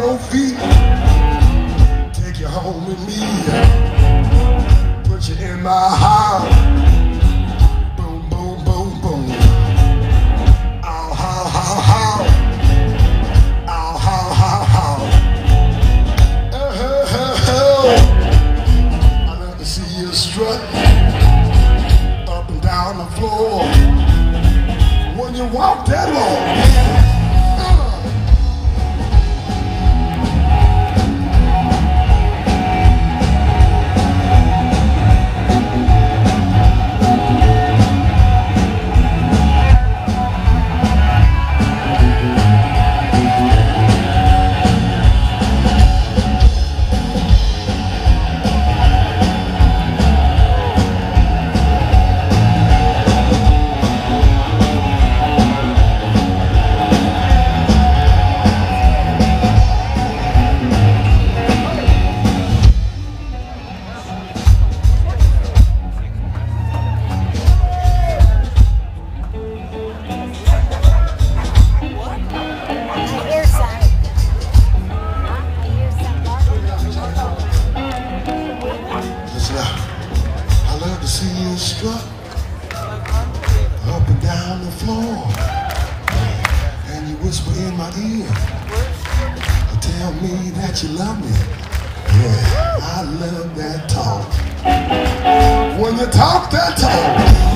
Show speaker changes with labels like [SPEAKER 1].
[SPEAKER 1] your feet, take you home with me, put you in my house. Boom, boom, boom, boom. Ow, how, how, how. Ow, how, how, how. Oh, uh, ho, uh, ho, uh, ho. I love to see you strut up and down the floor when you walk that long. In my ear. Tell me that you love me. Yeah, I love that talk. When you talk that talk,